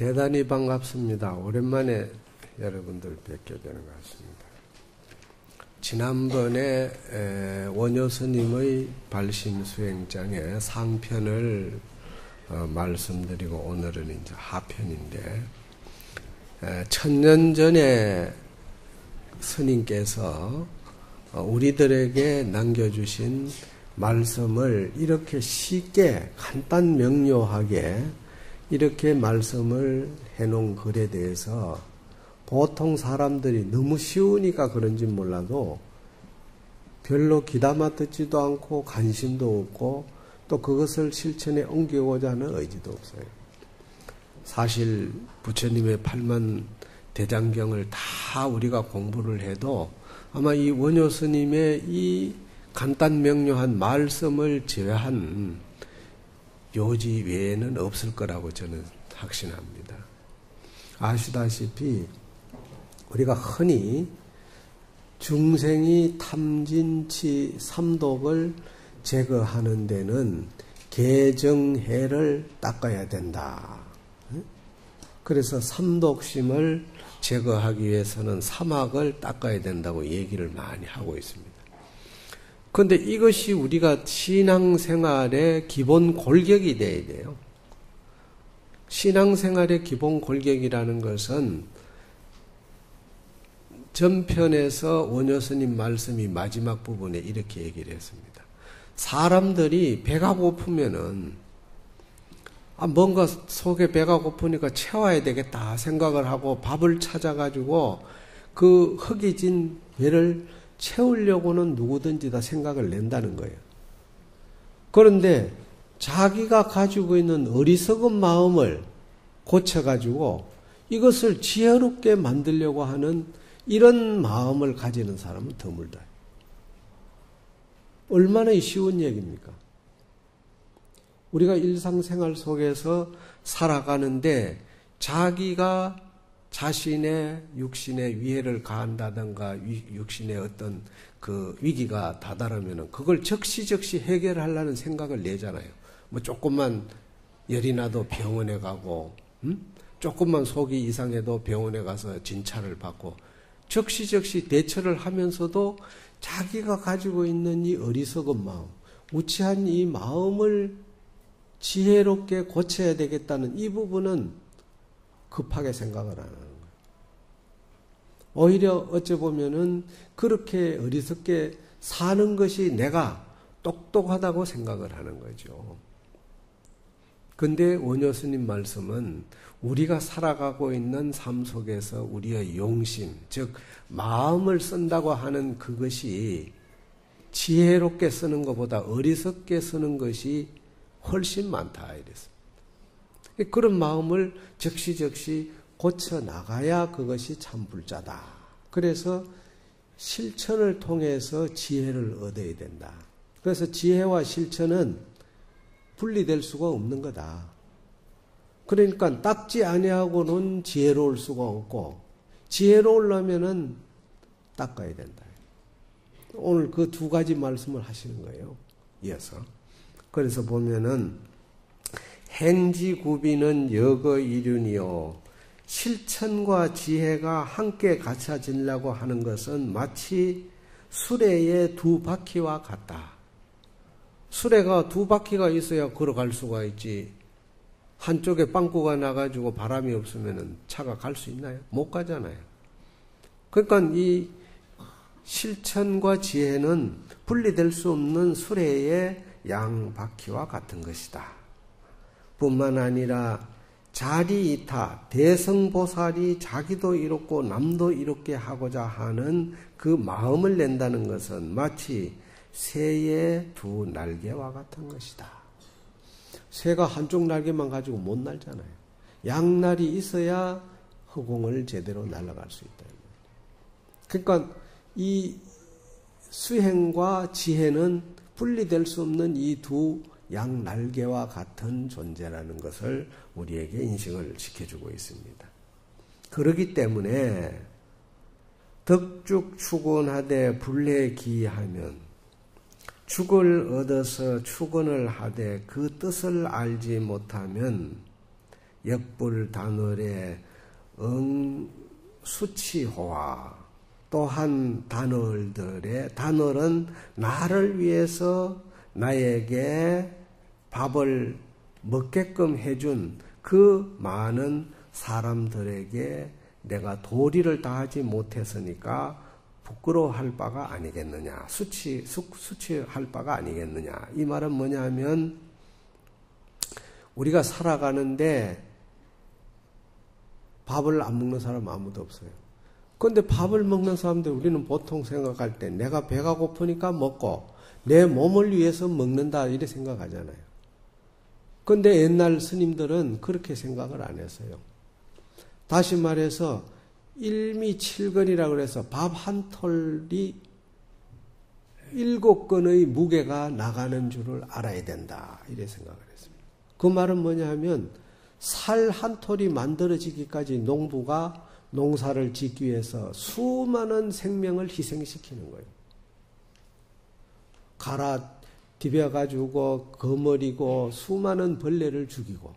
대단히 반갑습니다. 오랜만에 여러분들 뵙게 되는 것 같습니다. 지난번에 원효 스님의 발심 수행장에 상편을 어, 말씀드리고 오늘은 이제 하편인데 천년 전에 스님께서 어, 우리들에게 남겨주신 말씀을 이렇게 쉽게 간단 명료하게 이렇게 말씀을 해놓은 글에 대해서 보통 사람들이 너무 쉬우니까 그런지 몰라도 별로 귀담아 듣지도 않고 관심도 없고 또 그것을 실천에 옮기고자 하는 의지도 없어요. 사실 부처님의 팔만 대장경을 다 우리가 공부를 해도 아마 이 원효 스님의 이 간단 명료한 말씀을 제외한 요지 외에는 없을 거라고 저는 확신합니다. 아시다시피 우리가 흔히 중생이 탐진치 삼독을 제거하는 데는 개정해를 닦아야 된다. 그래서 삼독심을 제거하기 위해서는 사막을 닦아야 된다고 얘기를 많이 하고 있습니다. 그런데 이것이 우리가 신앙생활의 기본 골격이 돼야 돼요. 신앙생활의 기본 골격이라는 것은 전편에서 원효스님 말씀이 마지막 부분에 이렇게 얘기를 했습니다. 사람들이 배가 고프면은 아, 뭔가 속에 배가 고프니까 채워야 되겠다 생각을 하고 밥을 찾아가지고 그 흙이 진 배를 채우려고는 누구든지 다 생각을 낸다는 거예요. 그런데 자기가 가지고 있는 어리석은 마음을 고쳐가지고 이것을 지혜롭게 만들려고 하는 이런 마음을 가지는 사람은 드물다. 얼마나 쉬운 얘기입니까? 우리가 일상생활 속에서 살아가는데 자기가 자신의 육신의 위해를 가한다든가 육신의 어떤 그 위기가 다다르면 그걸 적시적시 해결하려는 생각을 내잖아요. 뭐 조금만 열이 나도 병원에 가고, 음? 조금만 속이 이상해도 병원에 가서 진찰을 받고, 적시적시 대처를 하면서도 자기가 가지고 있는 이 어리석은 마음, 우치한 이 마음을 지혜롭게 고쳐야 되겠다는 이 부분은 급하게 생각을 안 하는 거예요. 오히려 어찌 보면은 그렇게 어리석게 사는 것이 내가 똑똑하다고 생각을 하는 거죠. 근데 원효 스님 말씀은 우리가 살아가고 있는 삶 속에서 우리의 용심, 즉 마음을 쓴다고 하는 그것이 지혜롭게 쓰는 것보다 어리석게 쓰는 것이 훨씬 많다 이랬습니다. 그런 마음을 적시적시 고쳐 나가야 그것이 참 불자다. 그래서 실천을 통해서 지혜를 얻어야 된다. 그래서 지혜와 실천은 분리될 수가 없는 거다. 그러니까 닦지 아니하고는 지혜로울 수가 없고 지혜로우려면은 닦아야 된다. 오늘 그 두 가지 말씀을 하시는 거예요. 이어서. 그래서 보면은 행지구비는 여거 이륜이요. 실천과 지혜가 함께 갖춰지려고 하는 것은 마치 수레의 두 바퀴와 같다. 수레가 두 바퀴가 있어야 걸어갈 수가 있지. 한쪽에 빵꾸가 나가지고 바람이 없으면 차가 갈 수 있나요? 못 가잖아요. 그러니까 이 실천과 지혜는 분리될 수 없는 수레의 양 바퀴와 같은 것이다. 뿐만 아니라 자리 이타 대성보살이 자기도 이롭고 남도 이롭게 하고자 하는 그 마음을 낸다는 것은 마치 새의 두 날개와 같은 것이다. 새가 한쪽 날개만 가지고 못 날잖아요. 양날이 있어야 허공을 제대로 날아갈 수 있다. 그러니까 이 수행과 지혜는 분리될 수 없는 이 두 양 날개와 같은 존재라는 것을 우리에게 인식을 시켜주고 있습니다. 그러기 때문에 덕죽 축원하되 불례기하면 축을 얻어서 축원을 하되 그 뜻을 알지 못하면 역불 단월의 응 수치호와 또한 단월들의 단월은 나를 위해서 나에게 밥을 먹게끔 해준 그 많은 사람들에게 내가 도리를 다하지 못했으니까 부끄러워할 바가 아니겠느냐. 수치, 수, 수치할 바가 아니겠느냐. 이 말은 뭐냐 하면 우리가 살아가는데 밥을 안 먹는 사람 아무도 없어요. 그런데 밥을 먹는 사람들 우리는 보통 생각할 때 내가 배가 고프니까 먹고 내 몸을 위해서 먹는다 이렇게 생각하잖아요. 그런데 옛날 스님들은 그렇게 생각을 안 했어요. 다시 말해서 일미칠건이라고 해서 밥 한 톨이 일곱 건의 무게가 나가는 줄을 알아야 된다. 이래 생각을 했습니다. 그 말은 뭐냐 하면 살 한 톨이 만들어지기까지 농부가 농사를 짓기 위해서 수많은 생명을 희생시키는 거예요. 갈아 디벼가지고 거머리고 수많은 벌레를 죽이고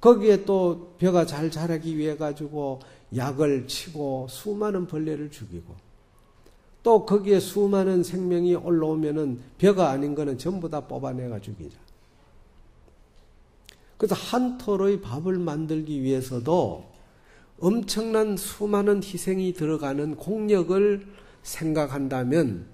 거기에 또 벼가 잘 자라기 위해 가지고 약을 치고 수많은 벌레를 죽이고 또 거기에 수많은 생명이 올라오면은 벼가 아닌 거는 전부 다 뽑아내가 죽이자. 그래서 한 톨의 밥을 만들기 위해서도 엄청난 수많은 희생이 들어가는 공력을 생각한다면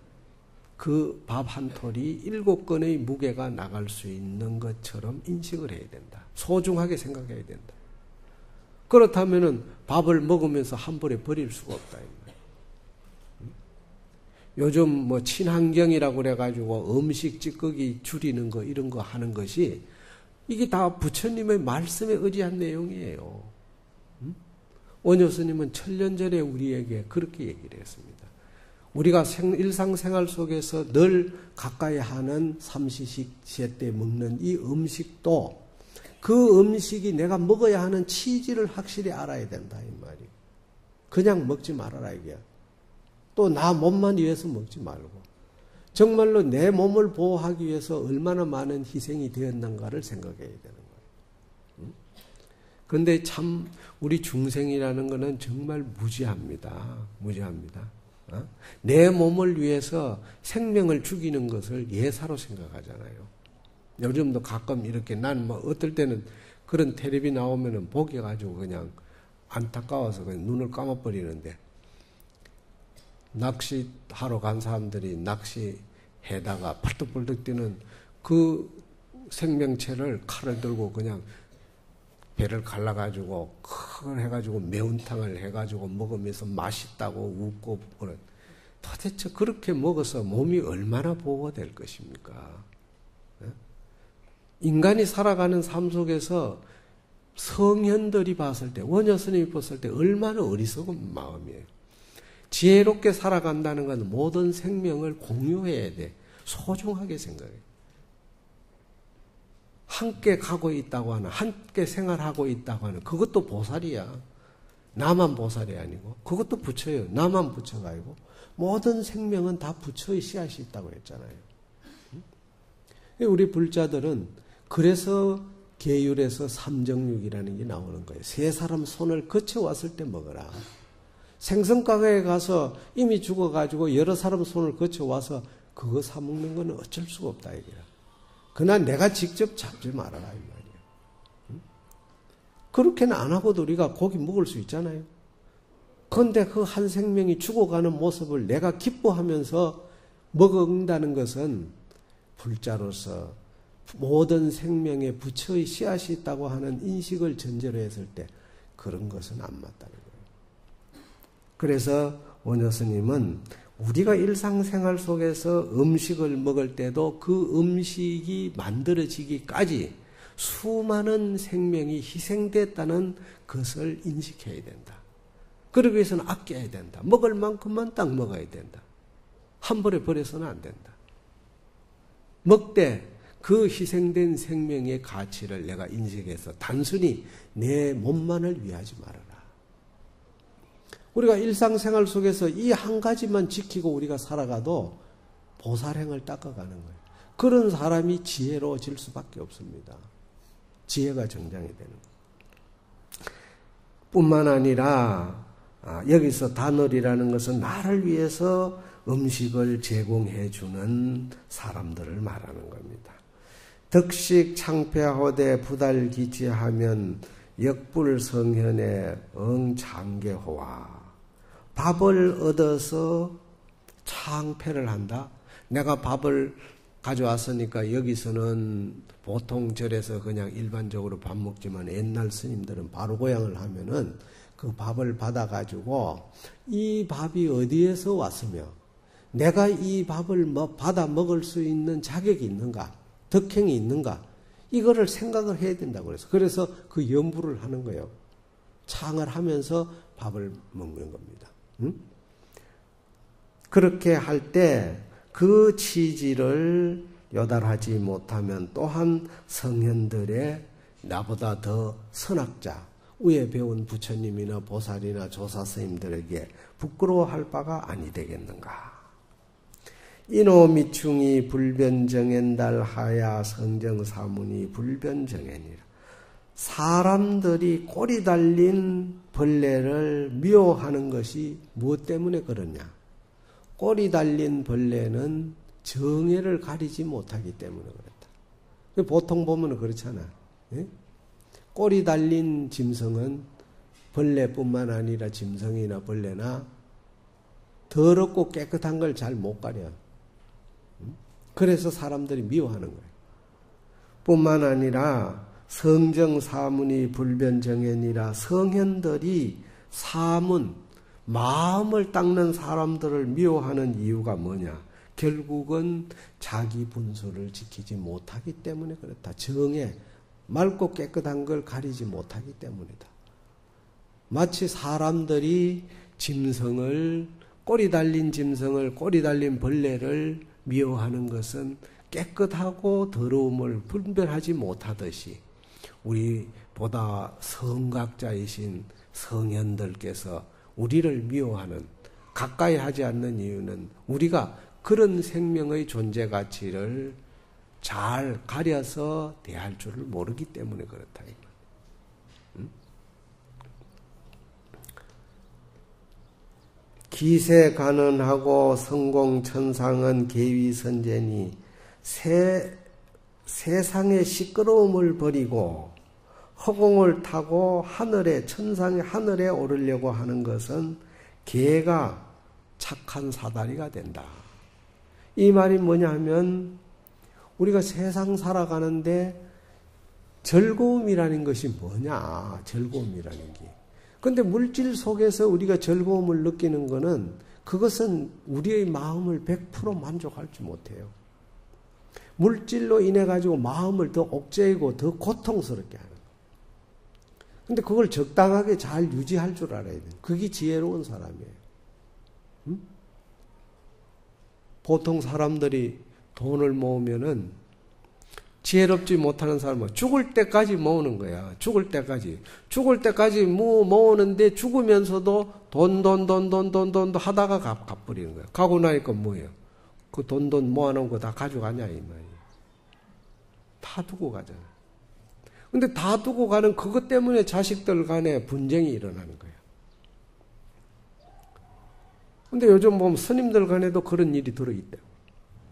그 밥 한 톨이 일곱 건의 무게가 나갈 수 있는 것처럼 인식을 해야 된다. 소중하게 생각해야 된다. 그렇다면은 밥을 먹으면서 한 번에 버릴 수가 없다. 요즘 뭐 친환경이라고 그래가지고 음식 찌꺼기 줄이는 거 이런 거 하는 것이 이게 다 부처님의 말씀에 의지한 내용이에요. 원효 스님은 천년 전에 우리에게 그렇게 얘기를 했습니다. 우리가 생, 일상생활 속에서 늘 가까이 하는 삼시식 때 먹는 이 음식도 그 음식이 내가 먹어야 하는 치질을 확실히 알아야 된다 이 말이. 그냥 먹지 말아라 이게. 또 나 몸만 위해서 먹지 말고 정말로 내 몸을 보호하기 위해서 얼마나 많은 희생이 되었는가를 생각해야 되는 거예요. 그런데 참 우리 중생이라는 것은 정말 무지합니다. 무지합니다. 어? 내 몸을 위해서 생명을 죽이는 것을 예사로 생각하잖아요. 요즘도 가끔 이렇게 난 뭐 어떨 때는 그런 텔레비 나오면은 보게 가지고 그냥 안타까워서 그냥 눈을 감아버리는데 낚시하러 간 사람들이 낚시해다가 펄떡펄떡 뛰는 그 생명체를 칼을 들고 그냥 배를 갈라가지고 큰 해가지고 매운탕을 해가지고 먹으면서 맛있다고 웃고 그런 도대체 그렇게 먹어서 몸이 얼마나 보호될 것입니까? 인간이 살아가는 삶 속에서 성현들이 봤을 때, 원효 스님이 봤을 때 얼마나 어리석은 마음이에요. 지혜롭게 살아간다는 건 모든 생명을 공유해야 돼. 소중하게 생각해. 함께 가고 있다고 하는, 함께 생활하고 있다고 하는, 그것도 보살이야. 나만 보살이 아니고, 그것도 부처예요. 나만 부처가 아니고, 모든 생명은 다 부처의 씨앗이 있다고 했잖아요. 우리 불자들은 그래서 계율에서 삼정육이라는 게 나오는 거예요. 세 사람 손을 거쳐왔을 때 먹어라. 생선가게에 가서 이미 죽어가지고 여러 사람 손을 거쳐와서 그거 사먹는 건 어쩔 수가 없다, 이거야. 그러나 내가 직접 잡지 말아라, 이 말이야. 응? 그렇게는 안 하고도 우리가 고기 먹을 수 있잖아요. 그런데 그 한 생명이 죽어가는 모습을 내가 기뻐하면서 먹는다는 것은 불자로서 모든 생명에 부처의 씨앗이 있다고 하는 인식을 전제로 했을 때 그런 것은 안 맞다는 거예요. 그래서 원효 스님은 우리가 일상생활 속에서 음식을 먹을 때도 그 음식이 만들어지기까지 수많은 생명이 희생됐다는 것을 인식해야 된다. 그러기 위해서는 아껴야 된다. 먹을 만큼만 딱 먹어야 된다. 한 번에 버려서는 안 된다. 먹되 그 희생된 생명의 가치를 내가 인식해서 단순히 내 몸만을 위하지 말아라. 우리가 일상생활 속에서 이 한 가지만 지키고 우리가 살아가도 보살행을 닦아가는 거예요. 그런 사람이 지혜로워질 수밖에 없습니다. 지혜가 정장이 되는. 뿐만 아니라 아, 여기서 단월이라는 것은 나를 위해서 음식을 제공해 주는 사람들을 말하는 겁니다. 덕식 창폐하되 부달기치하면 역불성현의 응창계호와 밥을 얻어서 창패를 한다. 내가 밥을 가져왔으니까 여기서는 보통 절에서 그냥 일반적으로 밥 먹지만 옛날 스님들은 바로 고향을 하면은 그 밥을 받아가지고 이 밥이 어디에서 왔으며 내가 이 밥을 뭐 받아 먹을 수 있는 자격이 있는가 덕행이 있는가 이거를 생각을 해야 된다고 그래서 그래서 그 연부를 하는 거예요. 창을 하면서 밥을 먹는 겁니다. 응? 그렇게 할 때 그 취지를 요달하지 못하면 또한 성현들의 나보다 더 선악자, 위에 배운 부처님이나 보살이나 조사 스님들에게 부끄러워할 바가 아니 되겠는가. 이노미충이 불변정엔달 하야 성정사문이 불변정엔이라. 사람들이 꼬리 달린 벌레를 미워하는 것이 무엇 때문에 그러냐? 꼬리 달린 벌레는 정예를 가리지 못하기 때문에 그렇다. 보통 보면 그렇잖아. 예? 꼬리 달린 짐승은 벌레뿐만 아니라 짐승이나 벌레나 더럽고 깨끗한 걸 잘 못 가려. 그래서 사람들이 미워하는 거예요. 뿐만 아니라 성정 사문이 불변정현이라 성현들이 사문 마음을 닦는 사람들을 미워하는 이유가 뭐냐? 결국은 자기 분수를 지키지 못하기 때문에 그렇다. 정에 맑고 깨끗한 걸 가리지 못하기 때문이다. 마치 사람들이 짐승을 꼬리 달린 짐승을 꼬리 달린 벌레를 미워하는 것은 깨끗하고 더러움을 분별하지 못하듯이 우리보다 성각자이신 성현들께서 우리를 미워하는 가까이 하지 않는 이유는 우리가 그런 생명의 존재 가치를 잘 가려서 대할 줄을 모르기 때문에 그렇다. 응? 기세 가능하고 성공 천상은 계위 선제니 세, 세상의 시끄러움을 버리고 허공을 타고 하늘에 천상의 하늘에 오르려고 하는 것은 개가 착한 사다리가 된다. 이 말이 뭐냐 하면 우리가 세상 살아가는데 즐거움이라는 것이 뭐냐? 즐거움이라는 게. 근데 물질 속에서 우리가 즐거움을 느끼는 것은 그것은 우리의 마음을 100% 만족할지 못해요. 물질로 인해 가지고 마음을 더 억제하고 더 고통스럽게 하는. 근데 그걸 적당하게 잘 유지할 줄 알아야 돼. 그게 지혜로운 사람이에요. 응? 보통 사람들이 돈을 모으면은 지혜롭지 못하는 사람은 죽을 때까지 모으는 거야. 죽을 때까지. 죽을 때까지 모, 모으는데 죽으면서도 돈, 돈, 돈, 돈, 돈, 돈, 돈 하다가 갚, 갚버리는 거야. 가고 나니까 뭐예요? 그 돈, 돈 모아놓은 거 다 가져가냐, 이 말이에요. 다 두고 가잖아. 근데 다 두고 가는 그것 때문에 자식들 간에 분쟁이 일어나는 거예요. 근데 요즘 보면 스님들 간에도 그런 일이 들어있대요.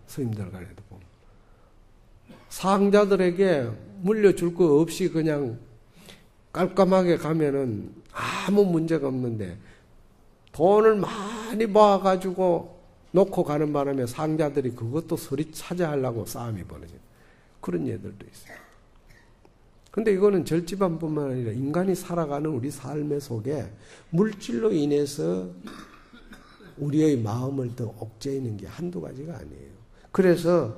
스님들 간에도 보면. 상자들에게 물려줄 거 없이 그냥 깔끔하게 가면은 아무 문제가 없는데 돈을 많이 모아가지고 놓고 가는 바람에 상자들이 그것도 서리 차지하려고 싸움이 벌어져요. 그런 예들도 있어요. 근데 이거는 절집안뿐만 아니라 인간이 살아가는 우리 삶의 속에 물질로 인해서 우리의 마음을 더 억제하는 게 한두 가지가 아니에요. 그래서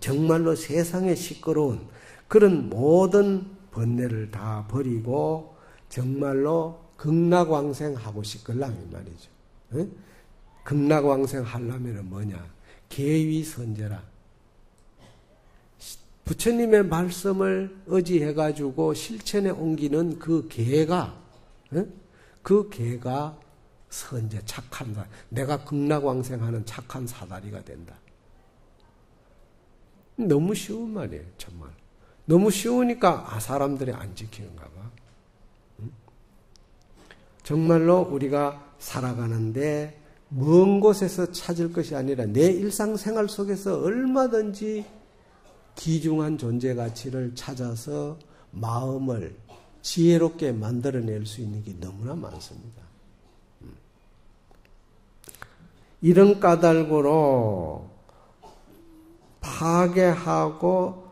정말로 세상에 시끄러운 그런 모든 번뇌를 다 버리고 정말로 극락왕생하고 싶걸랑 이 말이죠. 응? 극락왕생 하려면 뭐냐? 계위선제라. 부처님의 말씀을 의지해가지고 실천에 옮기는 그 개가, 그 개가 선제 착한 사 내가 극락왕생하는 착한 사다리가 된다. 너무 쉬운 말이에요, 정말. 너무 쉬우니까 아 사람들이 안 지키는가 봐. 정말로 우리가 살아가는데 먼 곳에서 찾을 것이 아니라 내 일상생활 속에서 얼마든지 귀중한 존재 가치를 찾아서 마음을 지혜롭게 만들어낼 수 있는 게 너무나 많습니다. 음. 이런 까닭으로 파괴하고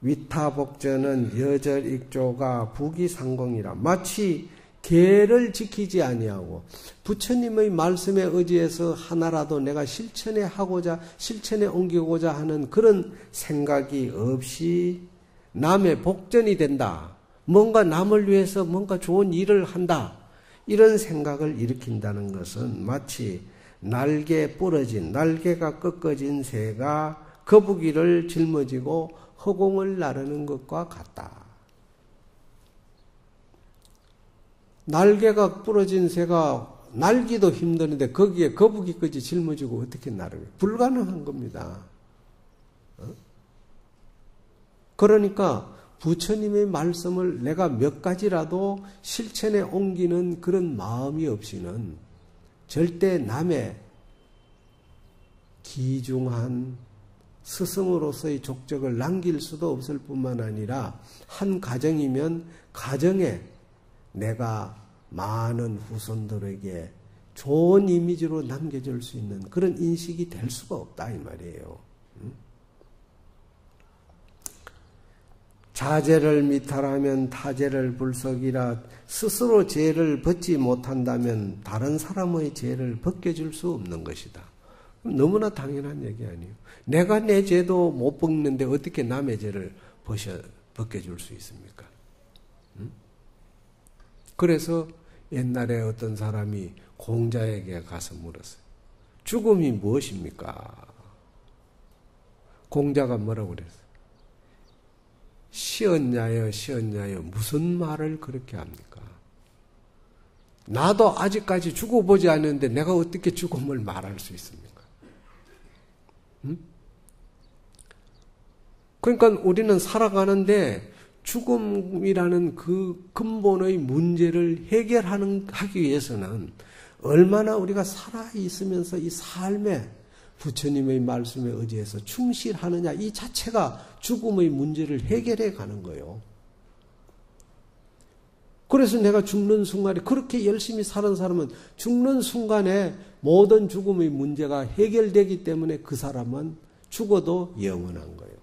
위타복전은 여절익조가 부기상공이라 마치 계를 지키지 아니하고 부처님의 말씀에 의지해서 하나라도 내가 실천해 하고자 실천에 옮기고자 하는 그런 생각이 없이 남의 복전이 된다. 뭔가 남을 위해서 뭔가 좋은 일을 한다. 이런 생각을 일으킨다는 것은 마치 날개 부러진 날개가 꺾어진 새가 거북이를 짊어지고 허공을 나르는 것과 같다. 날개가 부러진 새가 날기도 힘드는데 거기에 거북이까지 짊어지고 어떻게 나르게 불가능한 겁니다. 어? 그러니까 부처님의 말씀을 내가 몇 가지라도 실천에 옮기는 그런 마음이 없이는 절대 남의 기중한 스승으로서의 족적을 남길 수도 없을 뿐만 아니라 한 가정이면 가정에 내가 많은 후손들에게 좋은 이미지로 남겨줄 수 있는 그런 인식이 될 수가 없다 이 말이에요. 자제를 미탈하면 타제를 불석이라 스스로 죄를 벗지 못한다면 다른 사람의 죄를 벗겨줄 수 없는 것이다. 너무나 당연한 얘기 아니에요. 내가 내 죄도 못 벗는데 어떻게 남의 죄를 벗어, 벗겨줄 수 있습니까? 그래서 옛날에 어떤 사람이 공자에게 가서 물었어요. 죽음이 무엇입니까? 공자가 뭐라고 그랬어요? 시었냐여, 시었냐여, 무슨 말을 그렇게 합니까? 나도 아직까지 죽어보지 않았는데 내가 어떻게 죽음을 말할 수 있습니까? 응? 그러니까 우리는 살아가는데 죽음이라는 그 근본의 문제를 해결하는 하기 위해서는 얼마나 우리가 살아 있으면서 이 삶에 부처님의 말씀에 의지해서 충실하느냐 이 자체가 죽음의 문제를 해결해 가는 거예요. 그래서 내가 죽는 순간에 그렇게 열심히 사는 사람은 죽는 순간에 모든 죽음의 문제가 해결되기 때문에 그 사람은 죽어도 영원한 거예요.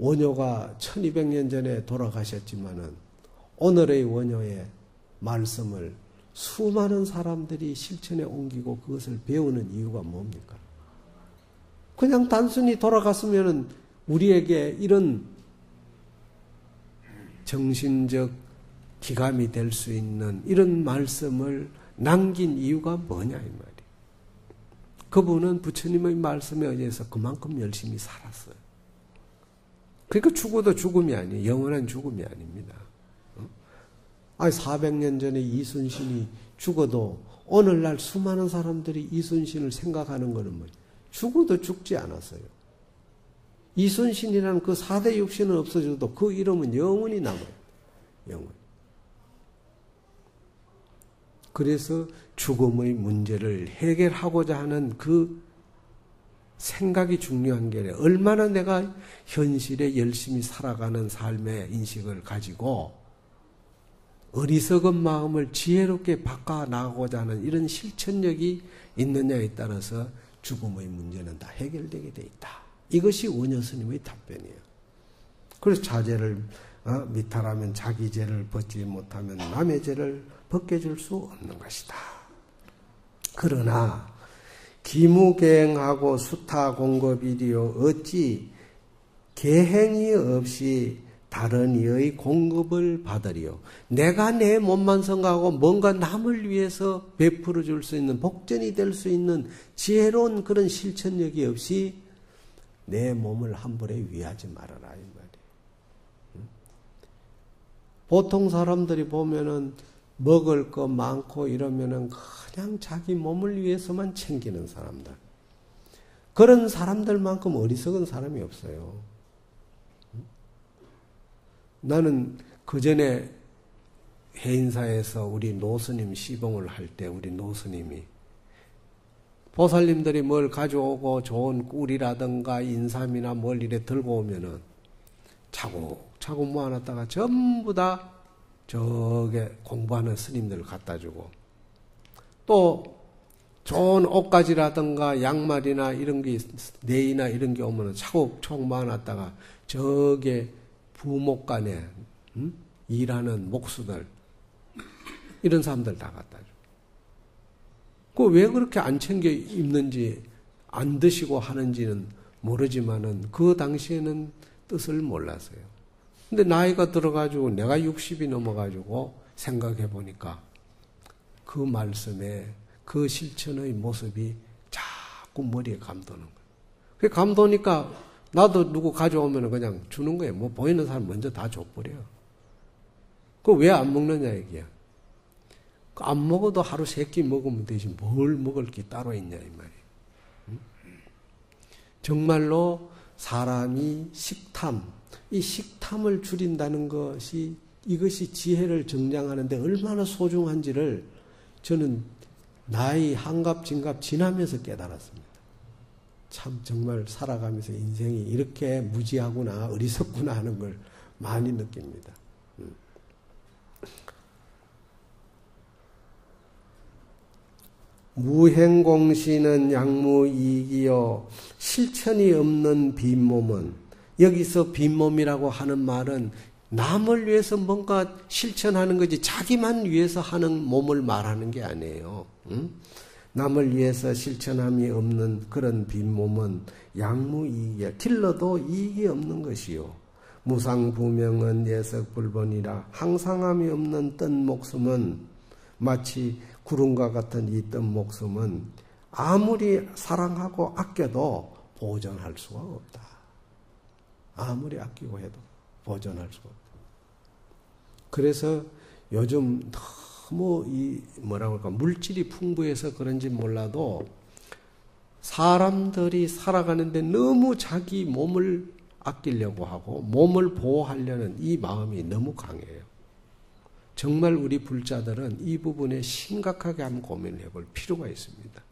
원효가 1200년 전에 돌아가셨지만은 오늘의 원효의 말씀을 수많은 사람들이 실천에 옮기고 그것을 배우는 이유가 뭡니까? 그냥 단순히 돌아갔으면 우리에게 이런 정신적 기감이 될 수 있는 이런 말씀을 남긴 이유가 뭐냐 이 말이에요. 그분은 부처님의 말씀에 의해서 그만큼 열심히 살았어요. 그러니까 죽어도 죽음이 아니에요. 영원한 죽음이 아닙니다. 어? 아니 400년 전에 이순신이 죽어도 오늘날 수많은 사람들이 이순신을 생각하는 것은 뭐 죽어도 죽지 않았어요. 이순신이라는 그 4대 육신은 없어져도 그 이름은 영원히 남아요. 영원. 그래서 죽음의 문제를 해결하고자 하는 그 생각이 중요한 게 아니라 얼마나 내가 현실에 열심히 살아가는 삶의 인식을 가지고 어리석은 마음을 지혜롭게 바꿔 나가고자 하는 이런 실천력이 있느냐에 따라서 죽음의 문제는 다 해결되게 돼 있다. 이것이 원효 스님의 답변이에요. 그래서 자제를 어, 미탈하면 자기 죄를 벗지 못하면 남의 죄를 벗겨줄 수 없는 것이다. 그러나 기무계행하고 수타 공급이리요 어찌 계행이 없이 다른 이의 공급을 받으리요. 내가 내 몸만 생각하고 뭔가 남을 위해서 베풀어 줄 수 있는 복전이 될 수 있는 지혜로운 그런 실천력이 없이 내 몸을 함부로 위하지 말아라 이 말이에요. 보통 사람들이 보면은 먹을 거 많고 이러면은 그냥 자기 몸을 위해서만 챙기는 사람들. 그런 사람들만큼 어리석은 사람이 없어요. 나는 그 전에 해인사에서 우리 노스님 시봉을 할 때 우리 노스님이 보살님들이 뭘 가져오고 좋은 꿀이라든가 인삼이나 뭘 이래 들고 오면은 차곡차곡 모아놨다가 전부 다 저게 공부하는 스님들 갖다 주고 또 좋은 옷가지라든가 양말이나 이런 게 네이나 이런 게 오면은 차곡차곡 모아놨다가 저게 부목간에 음? 일하는 목수들 이런 사람들 다 갖다 줘. 그왜 그렇게 안 챙겨 입는지 안 드시고 하는지는 모르지만은 그 당시에는 뜻을 몰랐어요. 근데 나이가 들어가지고 내가 60이 넘어가지고 생각해 보니까 그 말씀에 그 실천의 모습이 자꾸 머리에 감도는 거예요. 그 감도니까 나도 누구 가져오면 그냥 주는 거예요. 뭐 보이는 사람 먼저 다 줘버려요. 그왜 안 먹느냐 얘기야. 안 먹어도 하루 세 끼 먹으면 되지 뭘 먹을 게 따로 있냐 이 말이에요. 정말로 사람이 식탐, 이 식탐을 줄인다는 것이 이것이 지혜를 정량하는데 얼마나 소중한지를 저는 나이 한갑 진갑 지나면서 깨달았습니다. 참 정말 살아가면서 인생이 이렇게 무지하구나 어리석구나 하는 걸 많이 느낍니다. 무행공시는 양무이기요 실천이 없는 빈몸은 여기서 빈몸이라고 하는 말은 남을 위해서 뭔가 실천하는 거지 자기만 위해서 하는 몸을 말하는 게 아니에요. 응? 남을 위해서 실천함이 없는 그런 빈몸은 양무이기야 길러도 이익이 없는 것이요. 무상부명은 예석불본이라 항상함이 없는 뜬 목숨은 마치 구름과 같은 이 뜬 목숨은 아무리 사랑하고 아껴도 보존할 수가 없다. 아무리 아끼고 해도 보존할 수가 없다. 그래서 요즘 너무 이 뭐라고 할까 물질이 풍부해서 그런지 몰라도 사람들이 살아가는데 너무 자기 몸을 아끼려고 하고 몸을 보호하려는 이 마음이 너무 강해요. 정말 우리 불자들은 이 부분에 심각하게 한번 고민을 해볼 필요가 있습니다.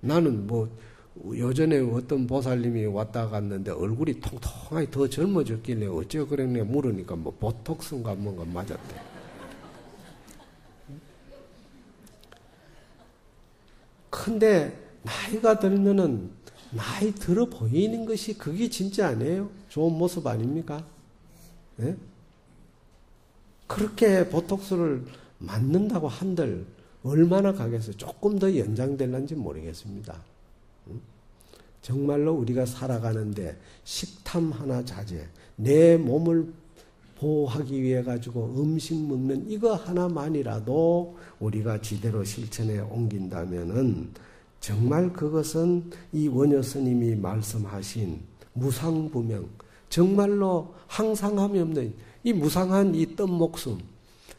나는 뭐 요전에 어떤 보살님이 왔다 갔는데 얼굴이 통통하게 더 젊어졌길래 어째 그랬냐 물으니까 뭐 보톡스인가 뭔가 맞았대. 근데 나이가 들면은 나이 들어 보이는 것이 그게 진짜 아니에요? 좋은 모습 아닙니까? 네? 그렇게 보톡스를 맞는다고 한들 얼마나 가겠어요? 조금 더 연장될런지 모르겠습니다. 정말로 우리가 살아가는데 식탐 하나 자제, 내 몸을 보호하기 위해 가지고 음식 먹는 이거 하나만이라도 우리가 지대로 실천에 옮긴다면은 정말 그것은 이 원효 스님이 말씀하신 무상부명, 정말로 항상함이 없는 이 무상한 이 뜬 목숨,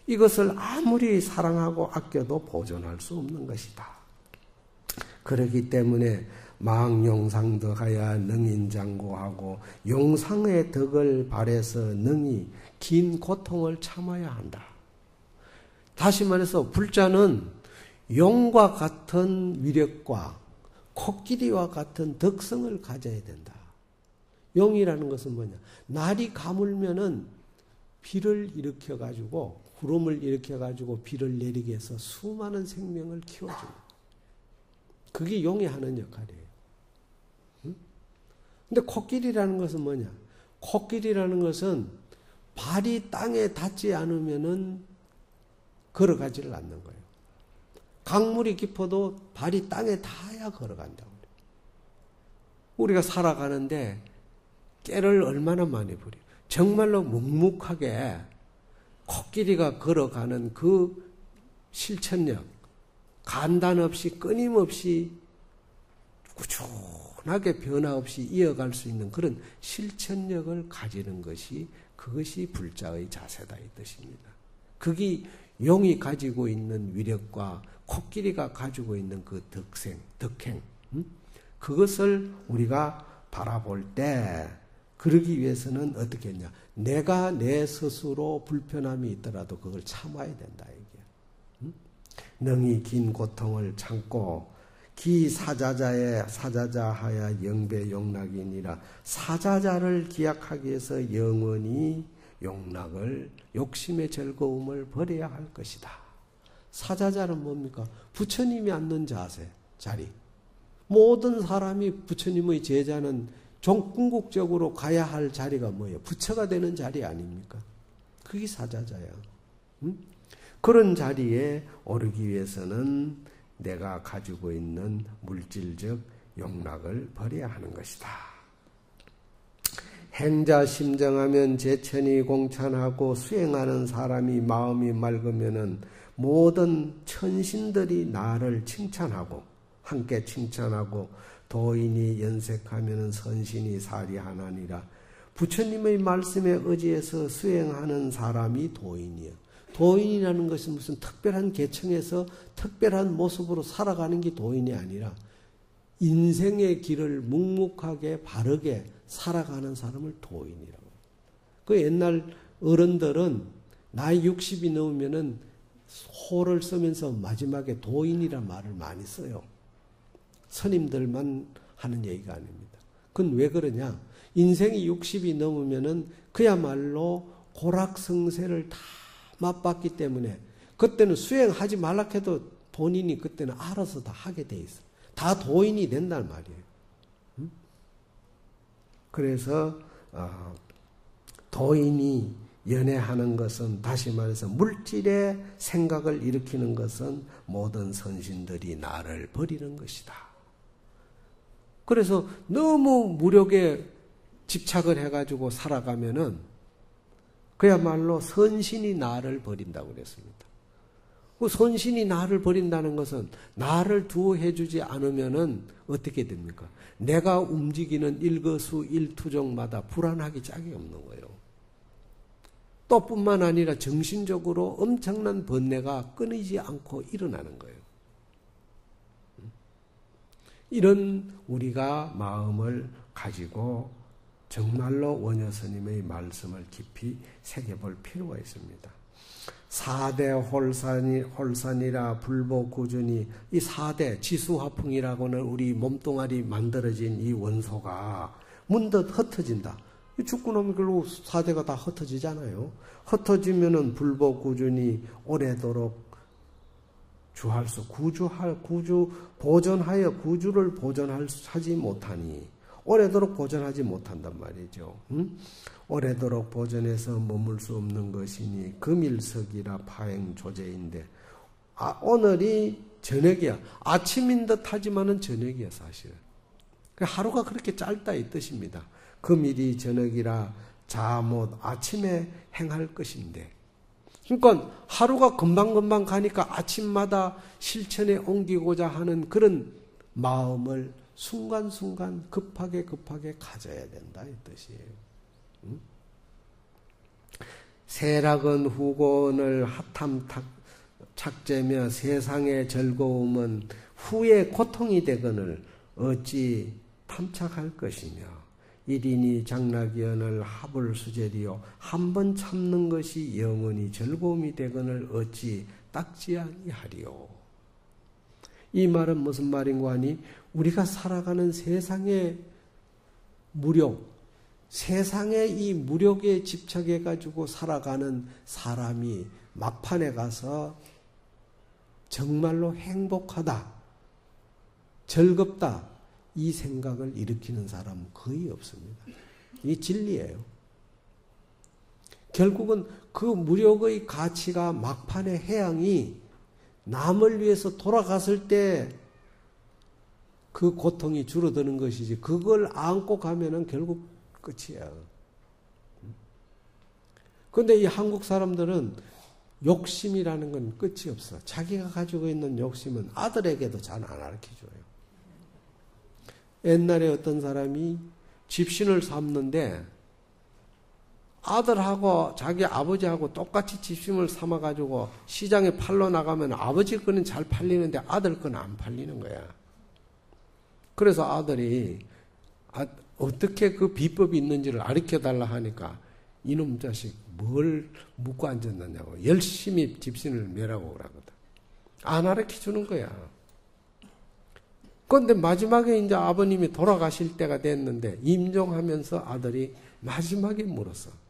이것을 아무리 사랑하고 아껴도 보존할 수 없는 것이다. 그렇기 때문에 망용상 덕하야 능인장고하고 용상의 덕을 발해서 능히 긴 고통을 참아야 한다. 다시 말해서 불자는 용과 같은 위력과 코끼리와 같은 덕성을 가져야 된다. 용이라는 것은 뭐냐? 날이 가물면은 비를 일으켜 가지고 구름을 일으켜 가지고 비를 내리게 해서 수많은 생명을 키워줍니다. 그게 용이 하는 역할이에요. 응? 근데 코끼리라는 것은 뭐냐? 코끼리라는 것은 발이 땅에 닿지 않으면은 걸어가지를 않는 거예요. 강물이 깊어도 발이 땅에 닿아야 걸어간다고. 우리가 살아가는데 깨를 얼마나 많이 부려. 정말로 묵묵하게 코끼리가 걸어가는 그 실천력, 간단 없이 끊임없이 꾸준 하게 변화 없이 이어갈 수 있는 그런 실천력을 가지는 것이 그것이 불자의 자세다 이 뜻입니다. 그게 용이 가지고 있는 위력과 코끼리가 가지고 있는 그 덕생, 덕행, 음? 그것을 우리가 바라볼 때 그러기 위해서는 어떻게 했냐? 내가 내 스스로 불편함이 있더라도 그걸 참아야 된다 이게. 응? 능히 긴 고통을 참고 기 사자자의 사자자하야 영배 용락이니라 사자자를 기약하기 위해서 영원히 용락을 욕심의 즐거움을 버려야 할 것이다. 사자자는 뭡니까? 부처님이 앉는 자세, 자리. 모든 사람이 부처님의 제자는 종 궁극적으로 가야 할 자리가 뭐예요? 부처가 되는 자리 아닙니까? 그게 사자자야. 응? 그런 자리에 오르기 위해서는 내가 가지고 있는 물질적 용락을 버려야 하는 것이다. 행자 심정하면 제천이 공찬하고 수행하는 사람이 마음이 맑으면은 모든 천신들이 나를 칭찬하고 함께 칭찬하고 도인이 연색하면 선신이 사리하나니라. 부처님의 말씀에 의지해서 수행하는 사람이 도인이요. 도인이라는 것은 무슨 특별한 계층에서 특별한 모습으로 살아가는 게 도인이 아니라 인생의 길을 묵묵하게 바르게 살아가는 사람을 도인이라고. 그 옛날 어른들은 나이 60이 넘으면은 호를 쓰면서 마지막에 도인이란 말을 많이 써요. 스님들만 하는 얘기가 아닙니다. 그건 왜 그러냐? 인생이 60이 넘으면은 그야말로 고락성세를 다 맛봤기 때문에 그때는 수행하지 말라 해도 본인이 그때는 알아서 다 하게 돼 있어. 다 도인이 된단 말이에요. 그래서 어, 도인이 연애하는 것은 다시 말해서 물질의 생각을 일으키는 것은 모든 선신들이 나를 버리는 것이다. 그래서 너무 무력에 집착을 해가지고 살아가면은 그야말로 선신이 나를 버린다고 그랬습니다. 그 선신이 나를 버린다는 것은 나를 두어해 주지 않으면은 어떻게 됩니까? 내가 움직이는 일거수 일투정마다 불안하기 짝이 없는 거예요. 또 뿐만 아니라 정신적으로 엄청난 번뇌가 끊이지 않고 일어나는 거예요. 이런 우리가 마음을 가지고 정말로 원효 스님의 말씀을 깊이 새겨볼 필요가 있습니다. 사대 홀산이, 홀산이라 불보구준이 이 사대 지수화풍이라고는 우리 몸뚱아리 만들어진 이 원소가 문득 흩어진다. 죽고 나면 결국 사대가 다 흩어지잖아요. 흩어지면은 불보구준이 오래도록 주할 수 구주할 구주 보존하여 구주를 보존하지 못하니 오래도록 보존하지 못한단 말이죠. 응? 오래도록 보존해서 머물 수 없는 것이니 금일석이라 파행 조제인데 아, 오늘이 저녁이야. 아침인 듯 하지만은 저녁이야 사실. 그 하루가 그렇게 짧다 이 뜻입니다. 금일이 저녁이라 자못 아침에 행할 것인데 그러니까 하루가 금방금방 가니까 아침마다 실천에 옮기고자 하는 그런 마음을 순간순간 급하게 급하게 가져야 된다 이 뜻이에요. 응? 세락은 후곤을 핫함 착제며 세상의 즐거움은 후에 고통이 되거늘 어찌 탐착할 것이며 일인이 장락연을 합을 수제리요 한 번 참는 것이 영원히 즐거움이 되거늘 어찌 닦지 아니하리요. 이 말은 무슨 말인고 하니 우리가 살아가는 세상의 무력, 세상의 이 무력에 집착해 가지고 살아가는 사람이 막판에 가서 정말로 행복하다, 즐겁다, 이 생각을 일으키는 사람은 거의 없습니다. 이 진리예요. 결국은 그 무력의 가치가 막판의 해양이 남을 위해서 돌아갔을 때 그 고통이 줄어드는 것이지 그걸 안고 가면은 결국 끝이야. 그런데 이 한국 사람들은 욕심이라는 건 끝이 없어. 자기가 가지고 있는 욕심은 아들에게도 잘안 가르쳐줘요. 옛날에 어떤 사람이 집신을 삼는데 아들하고 자기 아버지하고 똑같이 집신을 삼아가지고 시장에 팔러 나가면 아버지 거는 잘 팔리는데 아들 거는 안 팔리는 거야. 그래서 아들이 아, 어떻게 그 비법이 있는지를 가르쳐 달라 하니까 이놈 자식 뭘 묻고 앉았느냐고 열심히 집신을 매라고 그러거든. 안 가르쳐 주는 거야. 그런데 마지막에 이제 아버님이 돌아가실 때가 됐는데 임종하면서 아들이 마지막에 물었어.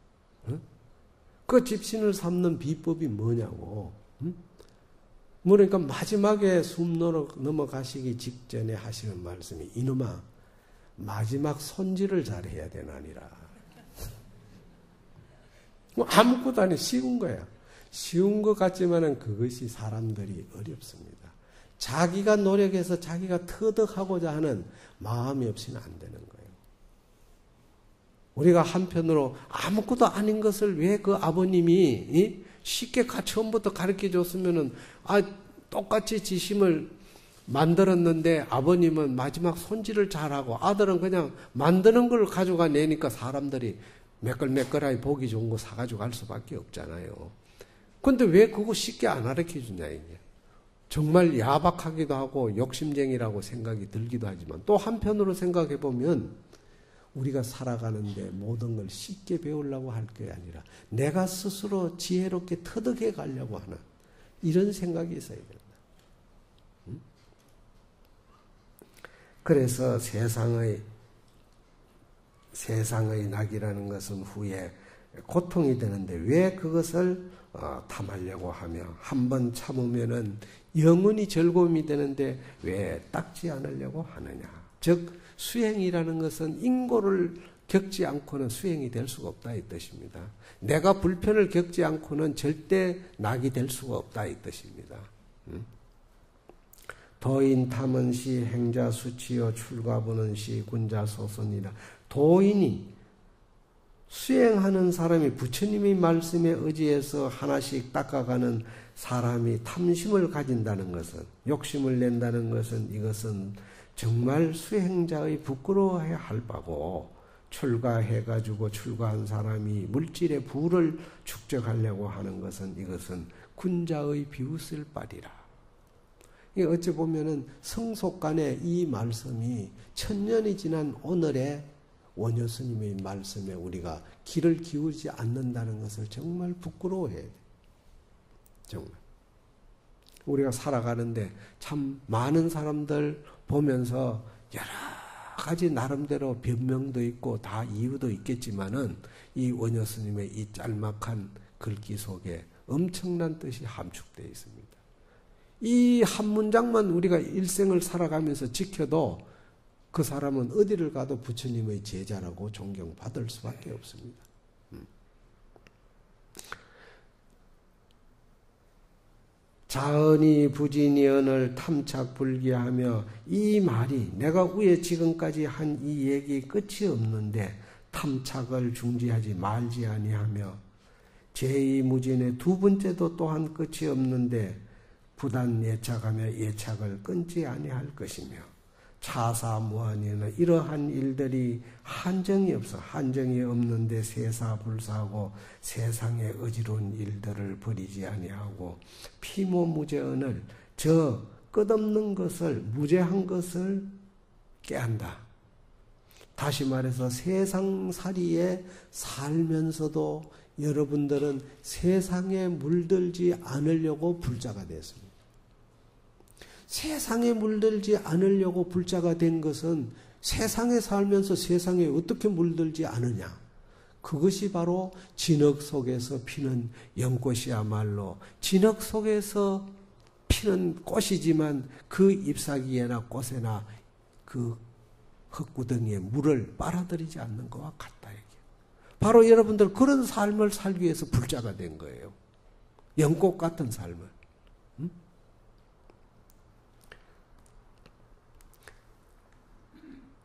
응? 그 집신을 삼는 비법이 뭐냐고. 응? 그러니까 마지막에 숨 넘어가시기 직전에 하시는 말씀이 이놈아 마지막 손질을 잘 해야 되나니라. 뭐 아무것도 아니 쉬운 거야. 쉬운 것 같지만은 그것이 사람들이 어렵습니다. 자기가 노력해서 자기가 터득하고자 하는 마음이 없이는 안 되는 거예요. 우리가 한편으로 아무것도 아닌 것을 왜 그 아버님이 쉽게 처음부터 가르쳐 줬으면은 아 똑같이 지심을 만들었는데 아버님은 마지막 손질을 잘하고 아들은 그냥 만드는 걸 가져가 내니까 사람들이 매끌매끌하게 보기 좋은 거 사가지고 갈 수밖에 없잖아요. 근데 왜 그거 쉽게 안 가르쳐 주냐, 이게. 정말 야박하기도 하고 욕심쟁이라고 생각이 들기도 하지만 또 한편으로 생각해 보면 우리가 살아가는데 모든 걸 쉽게 배우려고 할 게 아니라 내가 스스로 지혜롭게 터득해 가려고 하는 이런 생각이 있어야 된다. 그래서 세상의 세상의 낙이라는 것은 후에 고통이 되는데 왜 그것을 어, 탐하려고 하며 한 번 참으면은 영원히 즐거움이 되는데 왜 닦지 않으려고 하느냐. 즉 수행이라는 것은 인고를 겪지 않고는 수행이 될 수가 없다 이 뜻입니다. 내가 불편을 겪지 않고는 절대 낙이 될 수가 없다 이 뜻입니다. 도인 탐은 시 행자 수치여 출가보는 시 군자 소선이라 도인이 수행하는 사람이 부처님의 말씀에 의지해서 하나씩 닦아가는 사람이 탐심을 가진다는 것은 욕심을 낸다는 것은 이것은 정말 수행자의 부끄러워해야 할 바고 출가해가지고 출가한 사람이 물질의 부를 축적하려고 하는 것은 이것은 군자의 비웃을 바리라. 어찌 보면은 성속간의 이 말씀이 천년이 지난 오늘의 원효 스님의 말씀에 우리가 귀를 기울지 않는다는 것을 정말 부끄러워해야 돼. 정말. 우리가 살아가는데 참 많은 사람들 보면서 여러 가지 나름대로 변명도 있고 다 이유도 있겠지만은 이 원효 스님의 이 짤막한 글귀 속에 엄청난 뜻이 함축되어 있습니다. 이 한 문장만 우리가 일생을 살아가면서 지켜도 그 사람은 어디를 가도 부처님의 제자라고 존경받을 수밖에 없습니다. 자언이 부진이 언을 탐착 불기하며 이 말이 내가 위에 지금까지 한 이 얘기 끝이 없는데 탐착을 중지하지 말지 아니하며 제2무진의 두 번째도 또한 끝이 없는데 부단 예착하며 예착을 끊지 아니할 것이며 차사무한이는 이러한 일들이 한정이 없어 한정이 없는데 세사불사하고 세상의 어지러운 일들을 버리지 아니하고 피모무제언을 저 끝없는 것을 무죄한 것을 깨한다. 다시 말해서 세상살이에 살면서도 여러분들은 세상에 물들지 않으려고 불자가 됐습니다. 세상에 물들지 않으려고 불자가 된 것은 세상에 살면서 세상에 어떻게 물들지 않으냐. 그것이 바로 진흙 속에서 피는 연꽃이야말로 진흙 속에서 피는 꽃이지만 그 잎사귀에나 꽃에나 그 흙구덩이에 물을 빨아들이지 않는 것과 같다. 이게. 바로 여러분들 그런 삶을 살기 위해서 불자가 된 거예요. 연꽃 같은 삶을.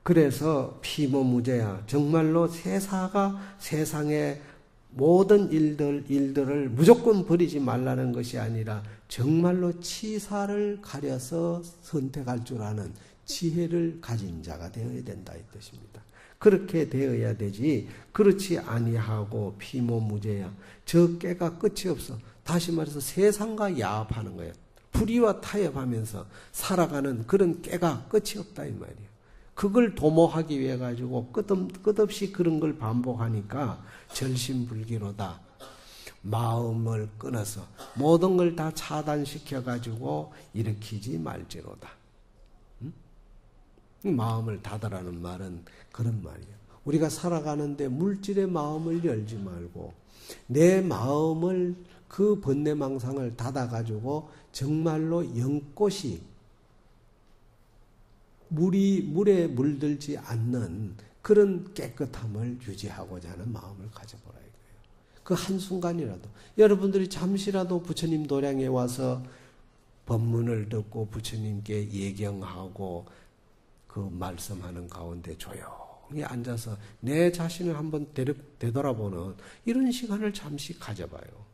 그래서 피모무죄야. 정말로 세사가 세상의 모든 일들, 일들을 무조건 버리지 말라는 것이 아니라 정말로 치사를 가려서 선택할 줄 아는 지혜를 가진 자가 되어야 된다 이 뜻입니다. 그렇게 되어야 되지. 그렇지 아니하고 피모무죄야. 저 깨가 끝이 없어. 다시 말해서 세상과 야합하는 거예요. 불의와 타협하면서 살아가는 그런 깨가 끝이 없다 이 말이에요. 그걸 도모하기 위해 가지고 끝없, 끝없이 그런 걸 반복하니까 절심불기로다. 마음을 끊어서 모든 걸 다 차단시켜 가지고 일으키지 말지로다. 응? 마음을 닫으라는 말은 그런 말이에요. 우리가 살아가는데 물질의 마음을 열지 말고 내 마음을 그 번뇌망상을 닫아 가지고 정말로 연꽃이 물이 물에 물들지 않는 그런 깨끗함을 유지하고자 하는 마음을 가져보라 이거예요. 그 한순간이라도 여러분들이 잠시라도 부처님 도량에 와서 법문을 듣고 부처님께 예경하고 그 말씀하는 가운데 조용히 앉아서 내 자신을 한번 되돌아보는 이런 시간을 잠시 가져봐요.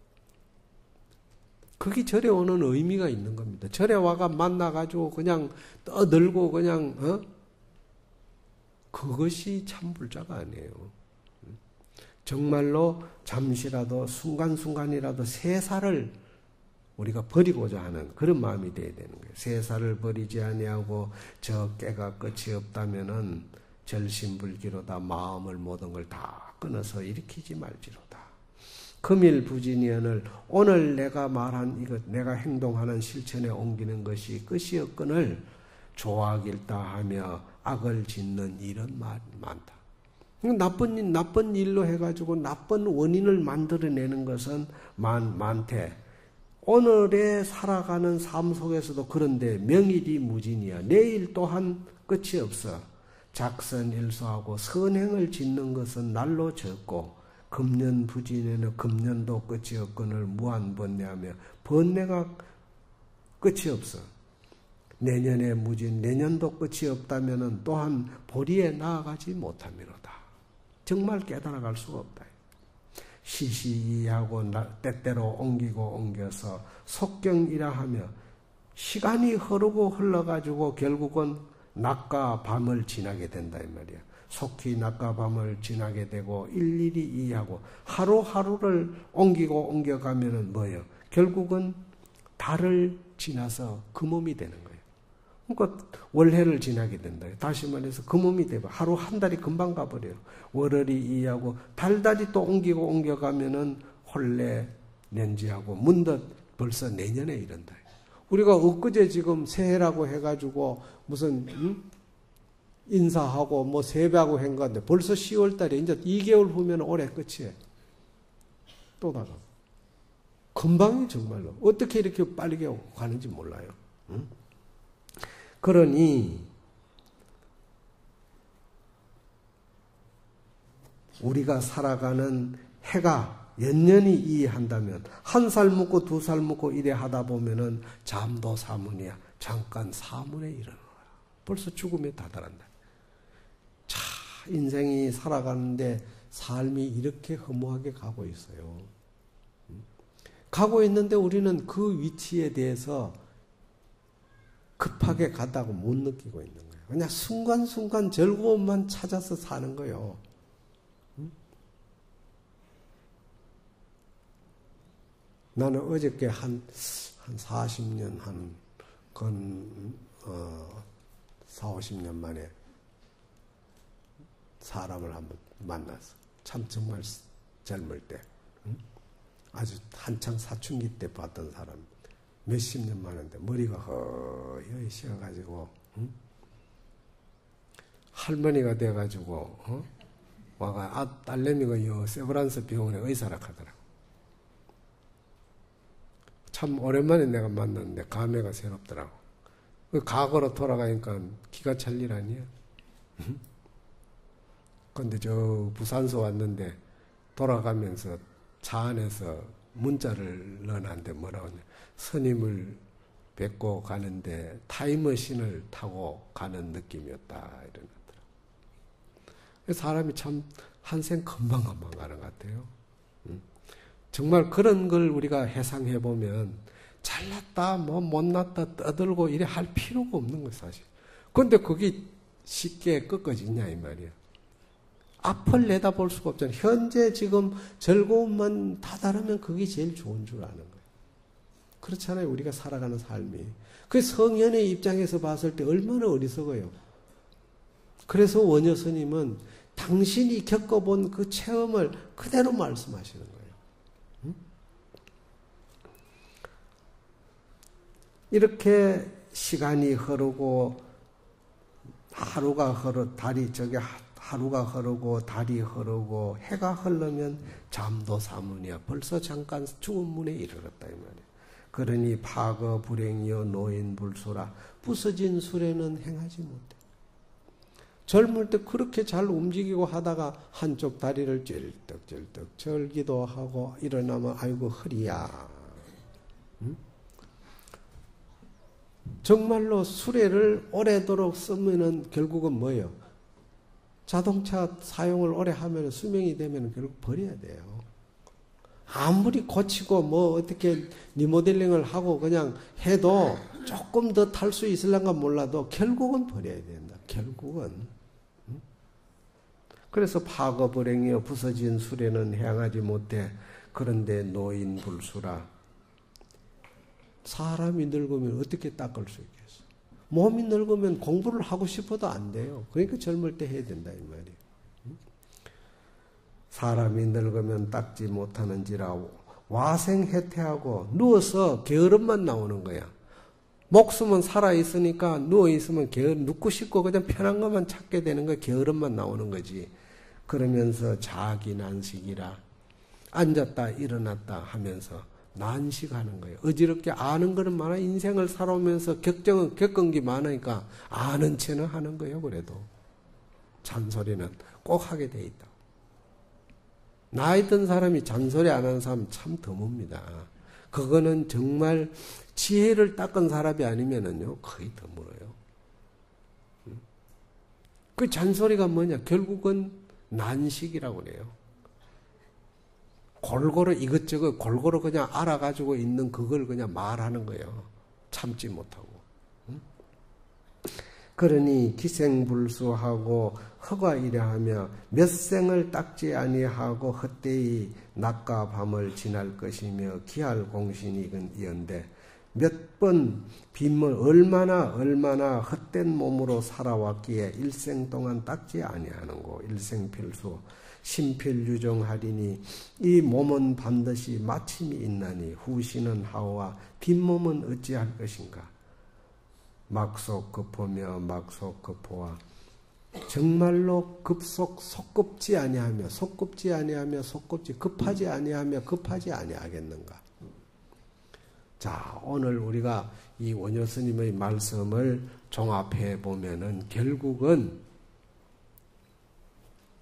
그게 절에 오는 의미가 있는 겁니다. 절에 와가 만나가지고 그냥 떠들고 그냥, 어? 그것이 참불자가 아니에요. 정말로 잠시라도 순간순간이라도 세살을 우리가 버리고자 하는 그런 마음이 돼야 되는 거예요. 세살을 버리지 아니하고 저 깨가 끝이 없다면은 절심불기로다 마음을 모든 걸 다 끊어서 일으키지 말지로다. 금일 부진이언을 오늘 내가 말한 이것 내가 행동하는 실천에 옮기는 것이 끝이었건을 조악일다 하며 악을 짓는 일은 많다. 나쁜 나쁜 일로 해가지고 나쁜 원인을 만들어내는 것은 많 많대. 오늘에 살아가는 삶 속에서도 그런데 명일이 무진이야. 내일 또한 끝이 없어. 작선 일소하고 선행을 짓는 것은 날로 적고 금년 부진에는 금년도 끝이 없거늘 무한 번뇌하며 번뇌가 끝이 없어. 내년에 무진 내년도 끝이 없다면 또한 보리에 나아가지 못함이로다. 정말 깨달아갈 수가 없다. 시시하고 때때로 옮기고 옮겨서 속경이라 하며 시간이 흐르고 흘러가지고 결국은 낮과 밤을 지나게 된다 이 말이야. 속히 낮과 밤을 지나게 되고 일일이 이해하고 하루하루를 옮기고 옮겨가면은 뭐예요? 결국은 달을 지나서 그 몸이 되는 거예요. 그러니까 월해를 지나게 된다. 다시 말해서 그 몸이 되고 하루 한 달이 금방 가버려요. 월월이 이해하고 달달이 또 옮기고 옮겨가면은 혼례 년지하고 문득 벌써 내년에 이른다. 우리가 엊그제 지금 새해라고 해가지고 무슨 음? 인사하고 뭐 세배하고 한 건데 벌써 10월 달에 이제 2개월 후면 올해 끝이에요. 또 나가. 금방이 정말로. 어떻게 이렇게 빨리 가는지 몰라요. 응? 그러니 우리가 살아가는 해가 연년이 이해한다면 한 살 먹고 두 살 먹고 이래 하다 보면은 잠도 사문이야. 잠깐 사문에 이르는 거야. 벌써 죽음에 다다란다. 인생이 살아가는데 삶이 이렇게 허무하게 가고 있어요. 가고 있는데 우리는 그 위치에 대해서 급하게 가다고 못 느끼고 있는 거예요. 그냥 순간순간 즐거움만 찾아서 사는 거예요. 나는 어저께 한, 한 40년, 한, 건, 어, 4, 50년 만에 사람을 한번 만나서 참 정말 젊을 때 아주 한창 사춘기 때 봤던 사람 몇십 년 만인데 머리가 허여이 씌어가지고 할머니가 돼가지고 어? 와가 아 딸내미가 요 세브란스 병원에 의사라 하더라고. 참 오랜만에 내가 만났는데 감회가 새롭더라고. 그 과거로 돌아가니까 기가 찰 일 아니야. 근데 저 부산서 왔는데 돌아가면서 차 안에서 문자를 넣어놨는데 뭐라고 하냐. 스님을 뵙고 가는데 타임머신을 타고 가는 느낌이었다. 이러더라. 사람이 참 한생 금방금방 가는 것 같아요. 정말 그런 걸 우리가 해상해 보면 잘났다, 뭐 못났다 떠들고 이래 할 필요가 없는 거 사실. 근데 그게 쉽게 꺾어지냐 이 말이야. 앞을 내다볼 수가 없잖아요. 현재 지금 즐거움만 다다르면 그게 제일 좋은 줄 아는 거예요. 그렇잖아요. 우리가 살아가는 삶이. 그 성현의 입장에서 봤을 때 얼마나 어리석어요. 그래서 원효 스님은 당신이 겪어본 그 체험을 그대로 말씀하시는 거예요. 이렇게 시간이 흐르고 하루가 흐르 달이 저게 하루가 흐르고 달이 흐르고 해가 흐르면 잠도 사문이야. 벌써 잠깐 죽은 문에 이르렀다 이 말이야. 그러니 파거 불행이여 노인 불소라 부서진 술에는 행하지 못해. 젊을 때 그렇게 잘 움직이고 하다가 한쪽 다리를 쩔떡쩔떡 절기도 하고 일어나면 아이고 허리야. 응? 정말로 수레를 오래도록 쓰면은 결국은 뭐예요? 자동차 사용을 오래 하면 수명이 되면 결국 버려야 돼요. 아무리 고치고 뭐 어떻게 리모델링을 하고 그냥 해도 조금 더 탈 수 있을란가 몰라도 결국은 버려야 된다. 결국은. 그래서 파거불행이여 부서진 수레는 향하지 못해 그런데 노인 불수라 사람이 늙으면 어떻게 닦을 수 있겠어? 몸이 늙으면 공부를 하고 싶어도 안 돼요. 그러니까 젊을 때 해야 된다 이 말이에요. 사람이 늙으면 닦지 못하는지라 와생해태하고 누워서 게으름만 나오는 거야. 목숨은 살아 있으니까 누워 있으면 게으름 눕고 싶고 그냥 편한 것만 찾게 되는 거 게으름만 나오는 거지. 그러면서 자기 난식이라 앉았다 일어났다 하면서 난식하는 거예요. 어지럽게 아는 거는 많아 인생을 살아오면서 격정은 겪은 게 많으니까 아는 체는 하는 거예요. 그래도 잔소리는 꼭 하게 돼 있다. 나이 든 사람이 잔소리 안 하는 사람 참 드뭅니다. 그거는 정말 지혜를 닦은 사람이 아니면은요 거의 드물어요. 그 잔소리가 뭐냐? 결국은 난식이라고 그래요. 골고루 이것저것 골고루 그냥 알아가지고 있는 그걸 그냥 말하는 거예요. 참지 못하고. 그러니 기생불수하고 허가 이래하며 몇 생을 닦지 아니하고 헛되이 낮과 밤을 지날 것이며 기할 공신이 이건데 몇 번 빈물 얼마나 얼마나 헛된 몸으로 살아왔기에 일생 동안 닦지 아니하는고 일생 필수 심필유정하리니 이 몸은 반드시 마침이 있나니 후신은 하오와 빈몸은 어찌할 것인가? 막속급포며 막속급포와 정말로 급속 속급지 아니하며 속급지 아니하며 속급지 급하지 아니하며 급하지 아니하겠는가? 자 오늘 우리가 이 원효 스님의 말씀을 종합해 보면은 결국은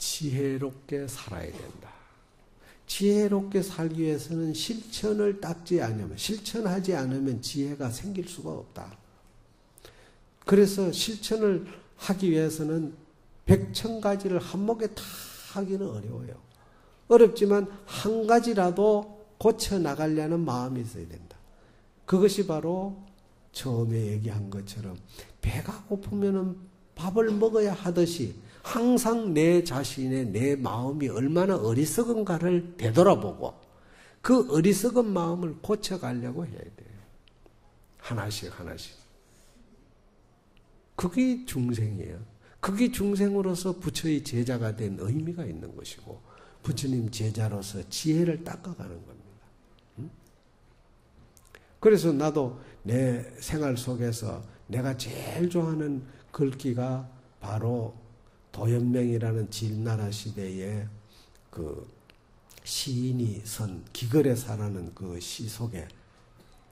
지혜롭게 살아야 된다. 지혜롭게 살기 위해서는 실천을 닦지 않으면, 실천하지 않으면 지혜가 생길 수가 없다. 그래서 실천을 하기 위해서는 백천 가지를 한목에 다 하기는 어려워요. 어렵지만 한 가지라도 고쳐 나가려는 마음이 있어야 된다. 그것이 바로 처음에 얘기한 것처럼 배가 고프면 밥을 먹어야 하듯이 항상 내 자신의 내 마음이 얼마나 어리석은가를 되돌아보고 그 어리석은 마음을 고쳐가려고 해야 돼요. 하나씩 하나씩. 그게 중생이에요. 그게 중생으로서 부처의 제자가 된 의미가 있는 것이고 부처님 제자로서 지혜를 닦아가는 겁니다. 그래서 나도 내 생활 속에서 내가 제일 좋아하는 글귀가 바로 도연명이라는 진나라 시대에 그 시인이 선 기걸에 사라는 그 시 속에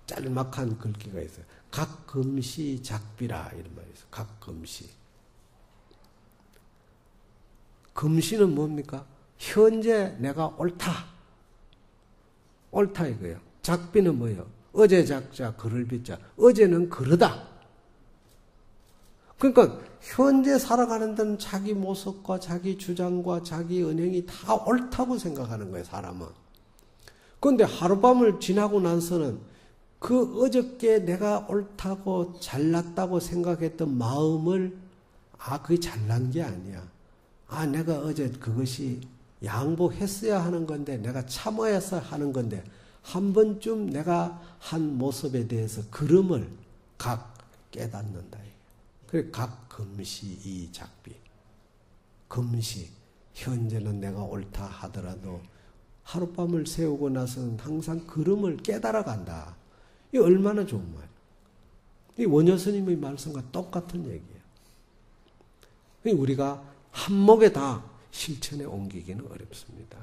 짤막한 글귀가 있어요. 각 금시 작비라 이런 말이 있어요. 각 금시. 금시는 뭡니까? 현재 내가 옳다. 옳다 이거예요. 작비는 뭐예요? 어제 작자 그를 빚자. 어제는 그러다. 그러니까 현재 살아가는 데는 자기 모습과 자기 주장과 자기 은행이 다 옳다고 생각하는 거예요, 사람은. 그런데 하룻밤을 지나고 나서는 그 어저께 내가 옳다고 잘났다고 생각했던 마음을 아, 그게 잘난 게 아니야. 아, 내가 어제 그것이 양보했어야 하는 건데, 내가 참아야 하는 건데, 한 번쯤 내가 한 모습에 대해서 그름을 각 깨닫는다. 그래, 각 금시 이 작비. 금시 현재는 내가 옳다 하더라도 하룻밤을 세우고 나서는 항상 걸음을 깨달아 간다. 이 얼마나 좋은 말이에요. 이 원효 스님의 말씀과 똑같은 얘기예요. 우리가 한목에 다 실천에 옮기기는 어렵습니다.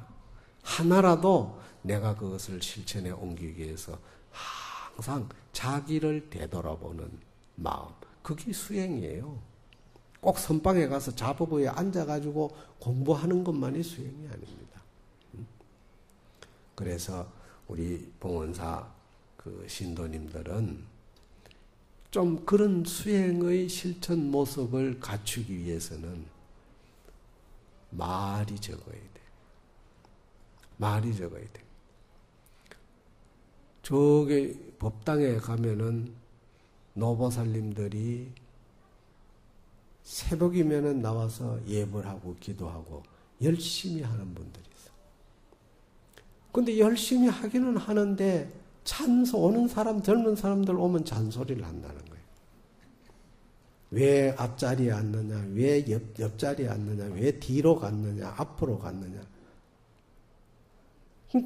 하나라도 내가 그것을 실천에 옮기기 위해서 항상 자기를 되돌아보는 마음. 그게 수행이에요. 꼭 선방에 가서 자부부에 앉아가지고 공부하는 것만이 수행이 아닙니다. 그래서 우리 봉원사 그 신도님들은 좀 그런 수행의 실천 모습을 갖추기 위해서는 말이 적어야 돼. 말이 적어야 돼. 저기 법당에 가면은 노보살님들이 새벽이면은 나와서 예불 하고 기도하고 열심히 하는 분들이 있어. 근데 열심히 하기는 하는데 찬소 오는 사람 젊은 사람들 오면 잔소리를 한다는 거예요. 왜 앞자리에 앉느냐? 왜 옆, 옆자리에 앉느냐? 왜 뒤로 갔느냐? 앞으로 갔느냐?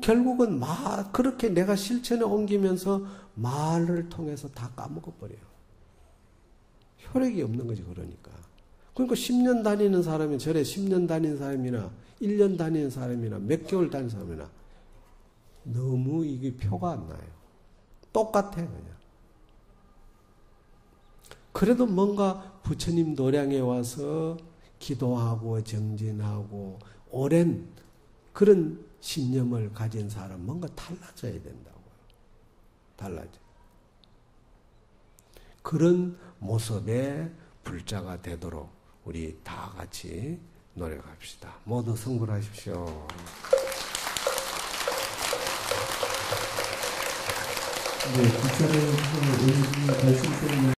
결국은 말, 그렇게 내가 실천에 옮기면서 말을 통해서 다 까먹어 버려요. 효력이 없는 거지, 그러니까. 그러니까 10년 다니는 사람이 절에 10년 다니는 사람이나 1년 다니는 사람이나 몇 개월 다니는 사람이나 너무 이게 표가 안 나요. 똑같아, 그냥. 그래도 뭔가 부처님 도량에 와서 기도하고 정진하고 오랜 그런 신념을 가진 사람 뭔가 달라져야 된다고요. 달라져. 그런 모습의 불자가 되도록 우리 다 같이 노력합시다. 모두 성불하십시오. 네, 부처님 말씀 때문에